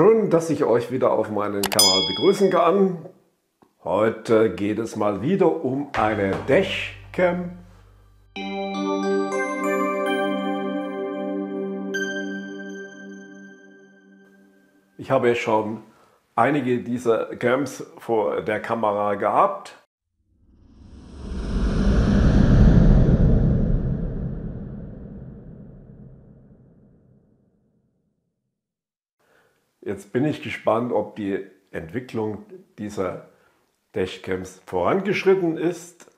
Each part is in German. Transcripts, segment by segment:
Schön, dass ich euch wieder auf meinem Kanal begrüßen kann. Heute geht es mal wieder um eine Dashcam. Ich habe schon einige dieser Cams vor der Kamera gehabt. Jetzt bin ich gespannt, ob die Entwicklung dieser Dashcams vorangeschritten ist.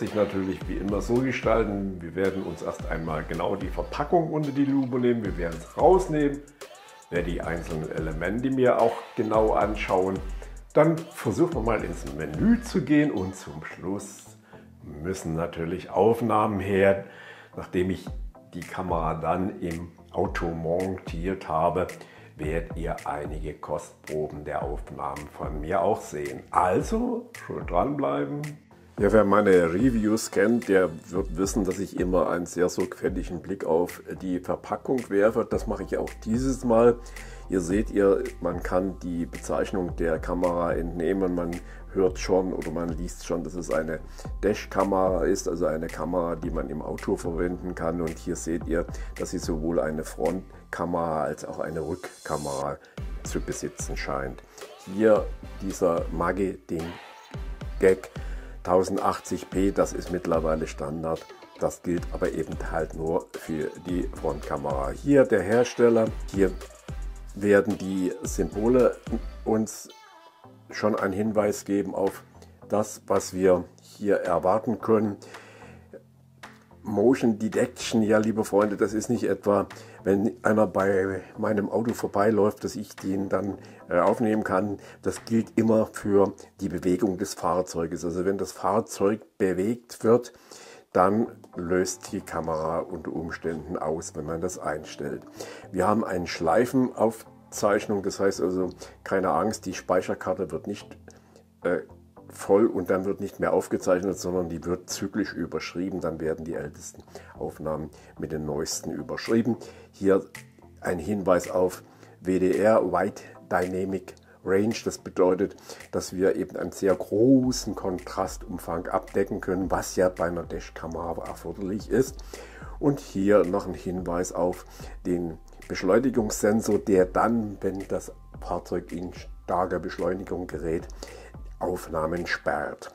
Sich natürlich wie immer so gestalten. Wir werden uns erst einmal genau die Verpackung unter die Lupe nehmen. Wir werden es rausnehmen, die einzelnen Elemente mir auch genau anschauen. Dann versuchen wir mal ins Menü zu gehen und zum Schluss müssen natürlich Aufnahmen her. Nachdem ich die Kamera dann im Auto montiert habe, werdet ihr einige Kostproben der Aufnahmen von mir auch sehen. Also, schön dranbleiben. Ja, wer meine Reviews kennt, der wird wissen, dass ich immer einen sehr sorgfältigen Blick auf die Verpackung werfe. Das mache ich auch dieses Mal. Ihr seht ihr, man kann die Bezeichnung der Kamera entnehmen. Man hört schon oder man liest schon, dass es eine Dash-Kamera ist, also eine Kamera, die man im Auto verwenden kann. Und hier seht ihr, dass sie sowohl eine Frontkamera als auch eine Rückkamera zu besitzen scheint. Hier dieser Maggi-Ding-Gag 1080p, das ist mittlerweile Standard. Das gilt aber eben halt nur für die Frontkamera. Hier der Hersteller, hier werden die Symbole uns schon einen Hinweis geben auf das, was wir hier erwarten können. Motion Detection, ja liebe Freunde, das ist nicht etwa, wenn einer bei meinem Auto vorbeiläuft, dass ich den dann äh, aufnehmen kann. Das gilt immer für die Bewegung des Fahrzeuges. Also wenn das Fahrzeug bewegt wird, dann löst die Kamera unter Umständen aus, wenn man das einstellt. Wir haben eine Schleifenaufzeichnung, das heißt also keine Angst, die Speicherkarte wird nicht äh, voll und dann wird nicht mehr aufgezeichnet, sondern die wird zyklisch überschrieben. Dann werden die ältesten Aufnahmen mit den neuesten überschrieben. Hier ein Hinweis auf WDR, White Dynamic Range. Das bedeutet, dass wir eben einen sehr großen Kontrastumfang abdecken können, was ja bei einer Dashkamera erforderlich ist. Und hier noch ein Hinweis auf den Beschleunigungssensor, der dann, wenn das Fahrzeug in starker Beschleunigung gerät, Aufnahmen sperrt.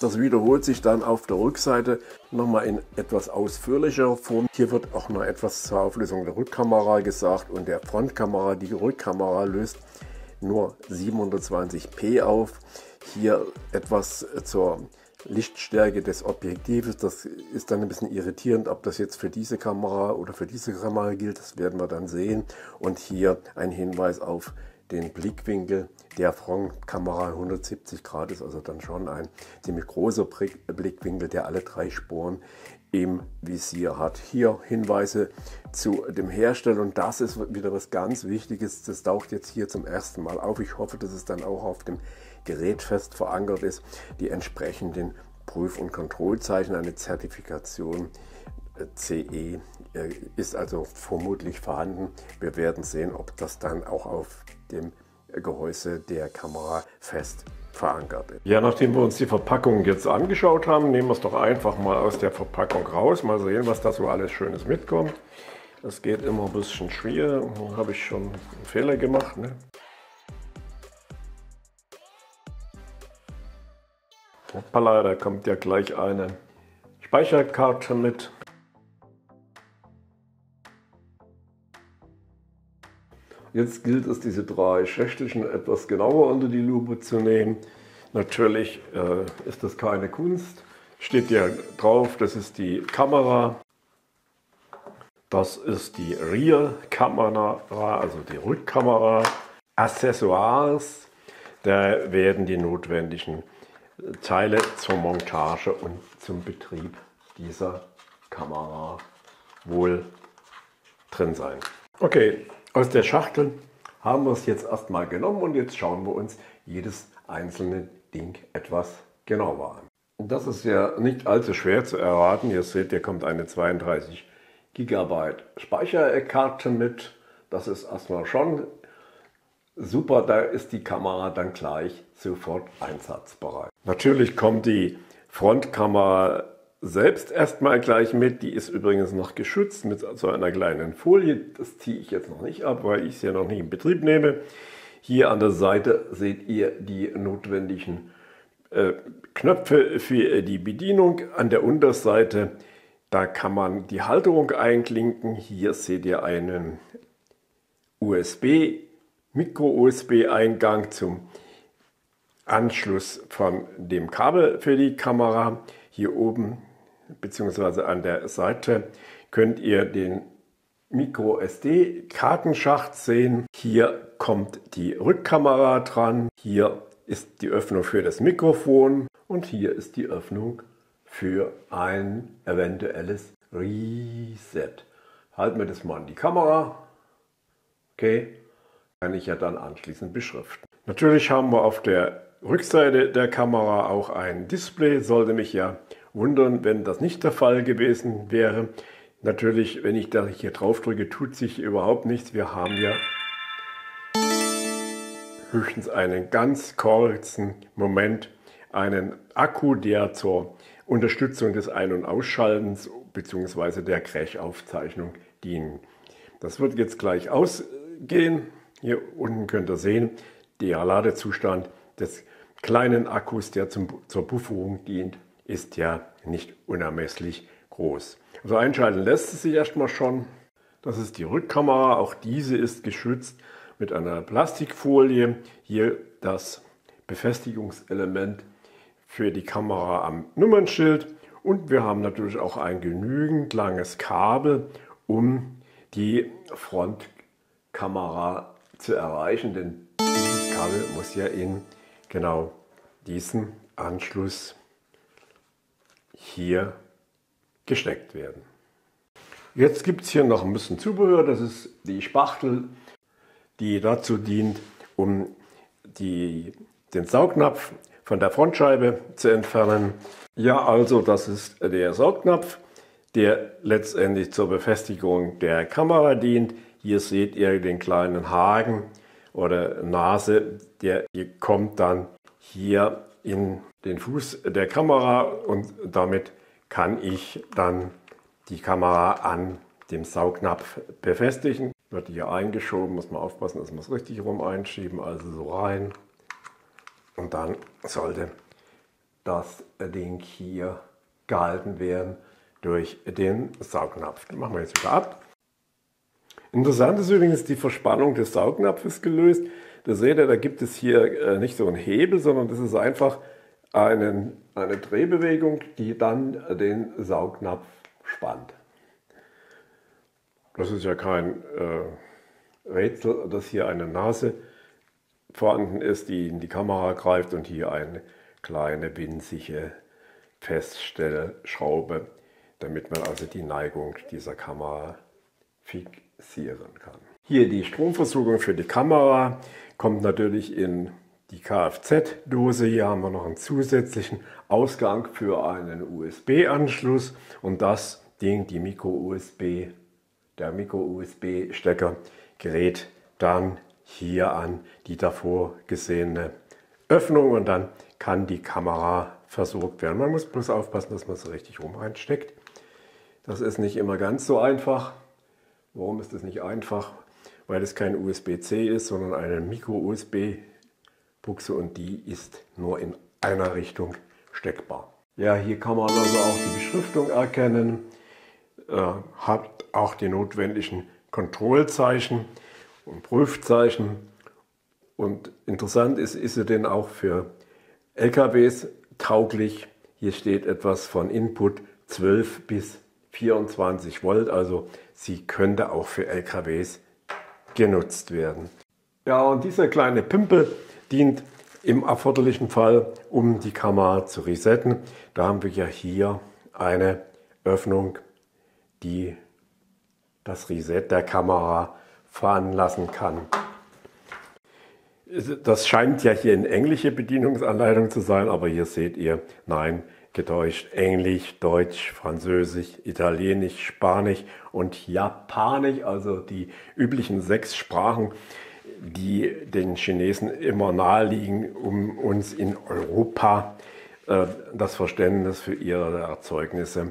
Das wiederholt sich dann auf der Rückseite nochmal in etwas ausführlicher Form. Hier wird auch noch etwas zur Auflösung der Rückkamera gesagt und der Frontkamera. Die Rückkamera löst nur 720p auf. Hier etwas zur Lichtstärke des Objektives. Das ist dann ein bisschen irritierend, ob das jetzt für diese Kamera oder für diese Kamera gilt. Das werden wir dann sehen. Und hier ein Hinweis auf den Blickwinkel der Frontkamera 170 Grad ist, also dann schon ein ziemlich großer Blickwinkel, der alle drei Spuren im Visier hat. Hier Hinweise zu dem Hersteller und das ist wieder was ganz Wichtiges. Das taucht jetzt hier zum ersten Mal auf. Ich hoffe, dass es dann auch auf dem Gerät fest verankert ist. Die entsprechenden Prüf- und Kontrollzeichen, eine Zertifikation äh, CE ist also vermutlich vorhanden. Wir werden sehen, ob das dann auch auf dem Gehäuse der Kamera fest verankert ist. Ja, nachdem wir uns die Verpackung jetzt angeschaut haben, nehmen wir es doch einfach mal aus der Verpackung raus. Mal sehen, was da so alles Schönes mitkommt. Das geht immer ein bisschen schwer. Da habe ich schon einen Fehler gemacht. Ne? Hoppala, da kommt ja gleich eine Speicherkarte mit. Jetzt gilt es, diese drei Schächtelchen etwas genauer unter die Lupe zu nehmen. Natürlich äh, ist das keine Kunst. Steht ja drauf, das ist die Kamera. Das ist die Rear-Kamera, also die Rückkamera. Accessoires, da werden die notwendigen Teile zur Montage und zum Betrieb dieser Kamera wohl drin sein. Okay, aus der Schachtel haben wir es jetzt erstmal genommen und jetzt schauen wir uns jedes einzelne Ding etwas genauer an. Das ist ja nicht allzu schwer zu erraten. Ihr seht, hier kommt eine 32 GB Speicherkarte mit. Das ist erstmal schon super, da ist die Kamera dann gleich sofort einsatzbereit. Natürlich kommt die Frontkamera selbst erstmal gleich mit. Die ist übrigens noch geschützt mit so einer kleinen Folie. Das ziehe ich jetzt noch nicht ab, weil ich es ja noch nicht in Betrieb nehme. Hier an der Seite seht ihr die notwendigen äh, Knöpfe für die Bedienung. An der Unterseite, da kann man die Halterung einklinken. Hier seht ihr einen USB, Micro-USB-Eingang zum Anschluss von dem Kabel für die Kamera. Hier oben bzw. an der Seite könnt ihr den Micro SD Kartenschacht sehen. Hier kommt die Rückkamera dran. Hier ist die Öffnung für das Mikrofon und hier ist die Öffnung für ein eventuelles Reset. Halten wir das mal an die Kamera. Okay, kann ich ja dann anschließend beschriften. Natürlich haben wir auf der Rückseite der Kamera auch ein Display. Sollte mich ja wundern, wenn das nicht der Fall gewesen wäre. Natürlich, wenn ich da hier drauf drücke, tut sich überhaupt nichts. Wir haben ja höchstens einen ganz kurzen Moment einen Akku, der zur Unterstützung des Ein- und Ausschaltens bzw. der Crash-Aufzeichnung dienen. Das wird jetzt gleich ausgehen. Hier unten könnt ihr sehen, der Ladezustand des kleinen Akkus, der zum, zur Bufferung dient, ist ja nicht unermesslich groß. Also einschalten lässt es sich erstmal schon. Das ist die Rückkamera, auch diese ist geschützt mit einer Plastikfolie. Hier das Befestigungselement für die Kamera am Nummernschild und wir haben natürlich auch ein genügend langes Kabel, um die Frontkamera zu erreichen, denn dieses Kabel muss ja in genau diesen Anschluss hier gesteckt werden. Jetzt gibt es hier noch ein bisschen Zubehör. Das ist die Spachtel, die dazu dient, um die, den Saugnapf von der Frontscheibe zu entfernen. Ja, also das ist der Saugnapf, der letztendlich zur Befestigung der Kamera dient. Hier seht ihr den kleinen Haken oder Nase, der kommt dann hier in den Fuß der Kamera und damit kann ich dann die Kamera an dem Saugnapf befestigen. Wird hier eingeschoben, muss man aufpassen, dass man es richtig rum einschieben, also so rein. Und dann sollte das Ding hier gehalten werden durch den Saugnapf. Den machen wir jetzt wieder ab. Interessant ist übrigens die Verspannung des Saugnapfes gelöst. Da seht ihr, da gibt es hier äh, nicht so einen Hebel, sondern das ist einfach einen, eine Drehbewegung, die dann den Saugnapf spannt. Das ist ja kein äh, Rätsel, dass hier eine Nase vorhanden ist, die in die Kamera greift und hier eine kleine winzige Feststellschraube, damit man also die Neigung dieser Kamera fixieren kann. Hier die Stromversorgung für die Kamera kommt natürlich in die Kfz-Dose. Hier haben wir noch einen zusätzlichen Ausgang für einen USB-Anschluss und das Ding, die Micro-USB, der Micro-USB-Stecker gerät dann hier an die davor gesehene Öffnung und dann kann die Kamera versorgt werden. Man muss bloß aufpassen, dass man es richtig rum einsteckt. Das ist nicht immer ganz so einfach. Warum ist das nicht einfach? Weil es kein USB-C ist, sondern eine Micro-USB Buchse und die ist nur in einer Richtung steckbar. Ja, hier kann man also auch die Beschriftung erkennen, äh, hat auch die notwendigen Kontrollzeichen und Prüfzeichen. Und interessant ist, ist sie denn auch für LKWs tauglich. Hier steht etwas von Input 12 bis 24 Volt, also sie könnte auch für LKWs genutzt werden. Ja, und dieser kleine Pimpel dient im erforderlichen Fall, um die Kamera zu resetten. Da haben wir ja hier eine Öffnung, die das Reset der Kamera veranlassen kann. Das scheint ja hier eine englische Bedienungsanleitung zu sein, aber hier seht ihr, nein, getäuscht, Englisch, Deutsch, Französisch, Italienisch, Spanisch und Japanisch, also die üblichen sechs Sprachen, die den Chinesen immer naheliegen, um uns in Europa äh, das Verständnis für ihre Erzeugnisse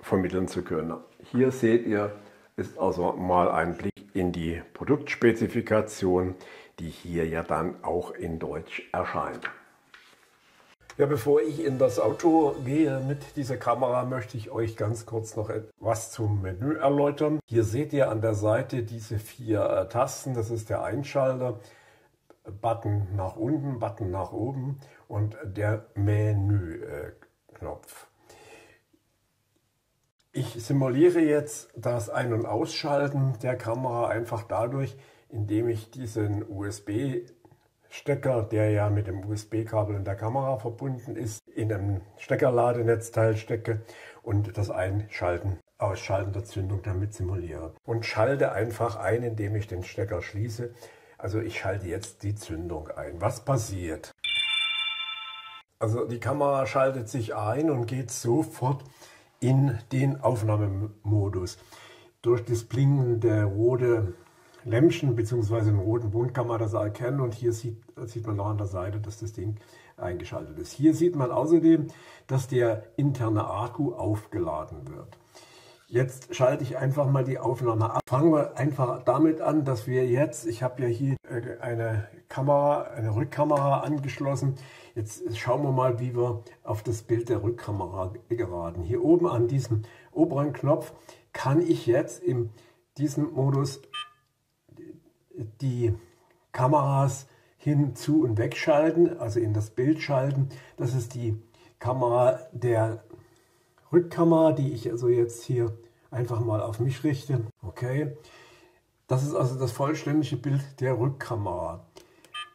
vermitteln zu können. Hier seht ihr, ist also mal ein Blick in die Produktspezifikation, die hier ja dann auch in Deutsch erscheint. Ja, bevor ich in das Auto gehe mit dieser Kamera, möchte ich euch ganz kurz noch etwas zum Menü erläutern. Hier seht ihr an der Seite diese vier äh, Tasten. Das ist der Einschalter, Button nach unten, Button nach oben und der Menü-Knopf. Ich simuliere jetzt das Ein- und Ausschalten der Kamera einfach dadurch, indem ich diesen USB-Stecker, der ja mit dem USB-Kabel in der Kamera verbunden ist, in ein Steckerladenetzteil stecke und das Einschalten, Ausschalten der Zündung damit simuliere. Und schalte einfach ein, indem ich den Stecker schließe. Also ich schalte jetzt die Zündung ein. Was passiert? Also die Kamera schaltet sich ein und geht sofort in den Aufnahmemodus. Durch das blinkende rote Lämpchen bzw. den roten Bund kann man das erkennen und hier sieht, sieht man noch an der Seite, dass das Ding eingeschaltet ist. Hier sieht man außerdem, dass der interne Akku aufgeladen wird. Jetzt schalte ich einfach mal die Aufnahme ab. Fangen wir einfach damit an, dass wir jetzt, ich habe ja hier äh, eine Kamera, eine Rückkamera angeschlossen. Jetzt schauen wir mal, wie wir auf das Bild der Rückkamera geraten. Hier oben an diesem oberen Knopf kann ich jetzt in diesem Modus die Kameras hinzu und wegschalten, also in das Bild schalten. Das ist die Kamera der Rückkamera, die ich also jetzt hier einfach mal auf mich richte. Okay, das ist also das vollständige Bild der Rückkamera.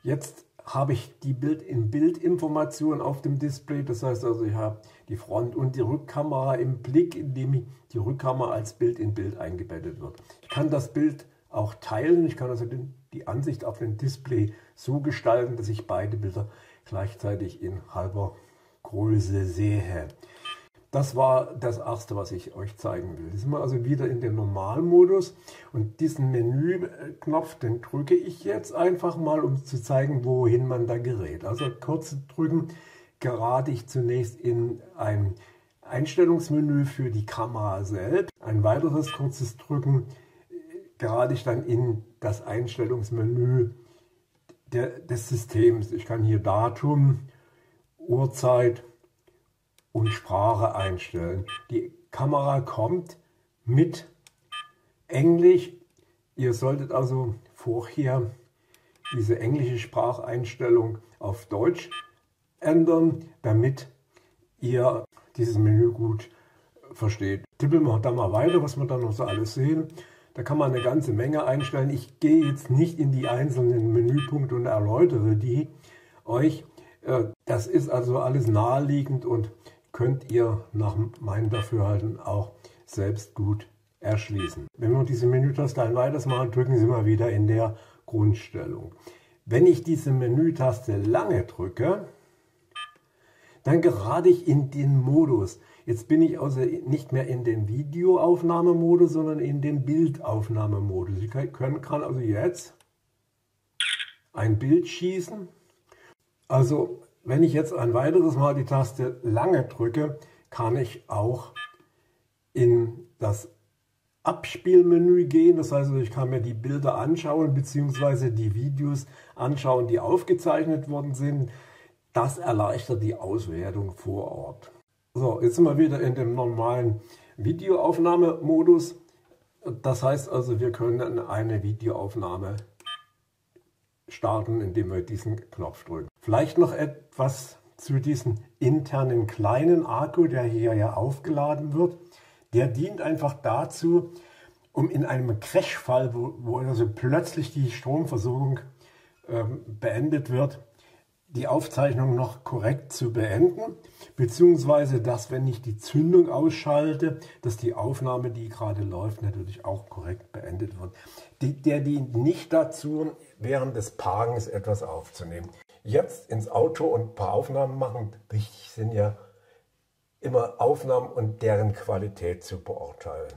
Jetzt habe ich die Bild in Bildinformation auf dem Display. Das heißt also, ich habe die Front- und die Rückkamera im Blick, indem die Rückkamera als Bild in Bild eingebettet wird. Ich kann das Bild auch teilen. Ich kann also die Ansicht auf dem Display so gestalten, dass ich beide Bilder gleichzeitig in halber Größe sehe. Das war das erste, was ich euch zeigen will. Jetzt sind wir also wieder in den Normalmodus und diesen Menüknopf, den drücke ich jetzt einfach mal, um zu zeigen, wohin man da gerät. Also kurz drücken gerate ich zunächst in ein Einstellungsmenü für die Kamera selbst. Ein weiteres kurzes Drücken gerate ich dann in das Einstellungsmenü der, des Systems. Ich kann hier Datum, Uhrzeit, und Sprache einstellen. Die Kamera kommt mit Englisch. Ihr solltet also vorher diese englische Spracheinstellung auf Deutsch ändern, damit ihr dieses Menü gut versteht. Tippeln wir da mal weiter, was wir da noch so alles sehen. Da kann man eine ganze Menge einstellen. Ich gehe jetzt nicht in die einzelnen Menüpunkte und erläutere die euch. Äh, das ist also alles naheliegend und könnt ihr nach meinem Dafürhalten auch selbst gut erschließen. Wenn wir diese Menütaste ein weiteres Mal drücken, sind wir wieder in der Grundstellung. Wenn ich diese Menütaste lange drücke, dann gerate ich in den Modus. Jetzt bin ich also nicht mehr in den Videoaufnahmemodus, sondern in den Bildaufnahmemodus. Ich kann also jetzt ein Bild schießen. Also wenn ich jetzt ein weiteres Mal die Taste lange drücke, kann ich auch in das Abspielmenü gehen. Das heißt, ich kann mir die Bilder anschauen bzw. die Videos anschauen, die aufgezeichnet worden sind. Das erleichtert die Auswertung vor Ort. So, jetzt sind wir wieder in dem normalen Videoaufnahmemodus. Das heißt also, wir können eine Videoaufnahme starten, indem wir diesen Knopf drücken. Vielleicht noch etwas zu diesem internen kleinen Akku, der hier ja aufgeladen wird. Der dient einfach dazu, um in einem Crashfall, wo, wo also plötzlich die Stromversorgung ähm, beendet wird, die Aufzeichnung noch korrekt zu beenden, beziehungsweise dass, wenn ich die Zündung ausschalte, dass die Aufnahme, die gerade läuft, natürlich auch korrekt beendet wird. Die, der dient nicht dazu, während des Parkens etwas aufzunehmen. Jetzt ins Auto und ein paar Aufnahmen machen, wichtig sind ja immer Aufnahmen und deren Qualität zu beurteilen.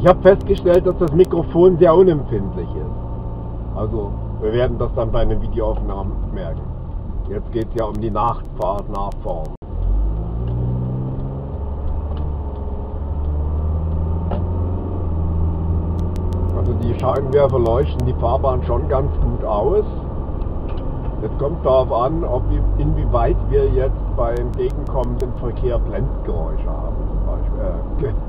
Ich habe festgestellt, dass das Mikrofon sehr unempfindlich ist. Also wir werden das dann bei den Videoaufnahmen merken. Jetzt geht es ja um die Nachtfahrt nach vorn. Also die Scheinwerfer leuchten die Fahrbahn schon ganz gut aus. Jetzt kommt darauf an, ob, inwieweit wir jetzt beim entgegenkommenden Verkehr Blendgeräusche haben. Zum Beispiel. Äh,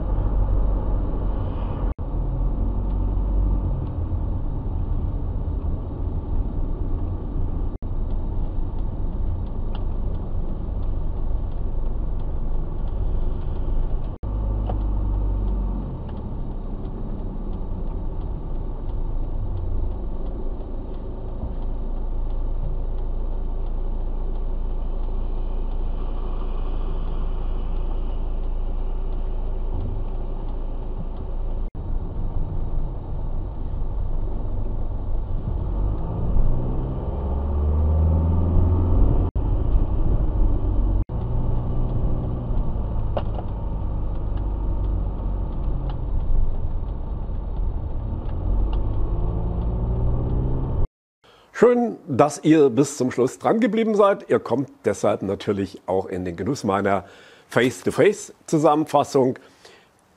Schön, dass ihr bis zum Schluss dran geblieben seid. Ihr kommt deshalb natürlich auch in den Genuss meiner Face-to-Face-Zusammenfassung.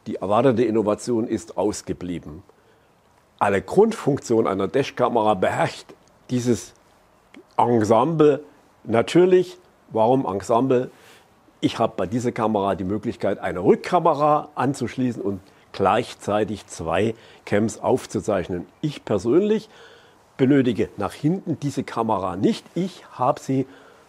Die erwartete Innovation ist ausgeblieben. Alle Grundfunktionen einer Dashkamera beherrscht dieses Ensemble natürlich. Warum Ensemble? Ich habe bei dieser Kamera die Möglichkeit, eine Rückkamera anzuschließen und gleichzeitig zwei Cams aufzuzeichnen. Ich persönlich benötige nach hinten diese Kamera nicht. Ich habe sie,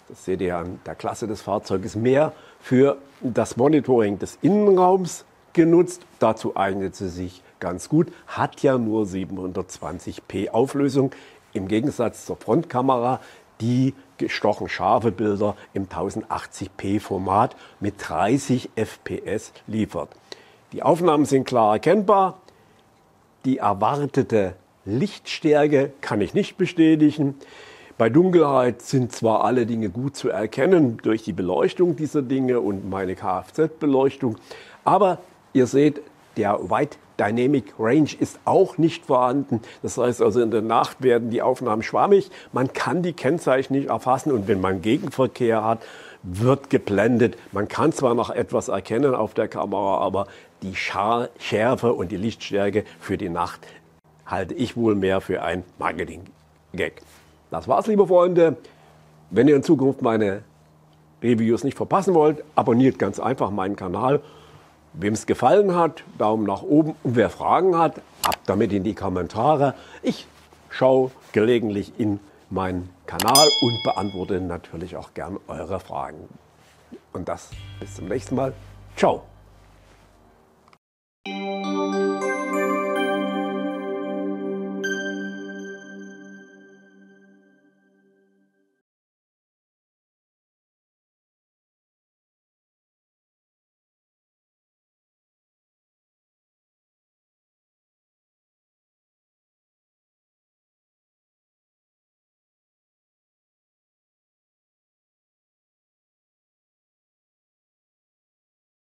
das seht ihr an der Klasse des Fahrzeuges, mehr für das Monitoring des Innenraums genutzt. Dazu eignet sie sich ganz gut, hat ja nur 720p Auflösung im Gegensatz zur Frontkamera, die gestochen scharfe Bilder im 1080p Format mit 30 fps liefert. Die Aufnahmen sind klar erkennbar. Die erwartete Lichtstärke kann ich nicht bestätigen. Bei Dunkelheit sind zwar alle Dinge gut zu erkennen durch die Beleuchtung dieser Dinge und meine Kfz-Beleuchtung, aber ihr seht, der White Dynamic Range ist auch nicht vorhanden. Das heißt also, in der Nacht werden die Aufnahmen schwammig. Man kann die Kennzeichen nicht erfassen und wenn man Gegenverkehr hat, wird geblendet. Man kann zwar noch etwas erkennen auf der Kamera, aber die Schärfe und die Lichtstärke für die Nacht halte ich wohl mehr für ein Marketing-Gag. Das war's, liebe Freunde. Wenn ihr in Zukunft meine Reviews nicht verpassen wollt, abonniert ganz einfach meinen Kanal. Wem es gefallen hat, Daumen nach oben. Und wer Fragen hat, ab damit in die Kommentare. Ich schaue gelegentlich in meinen Kanal und beantworte natürlich auch gern eure Fragen. Und das bis zum nächsten Mal. Ciao.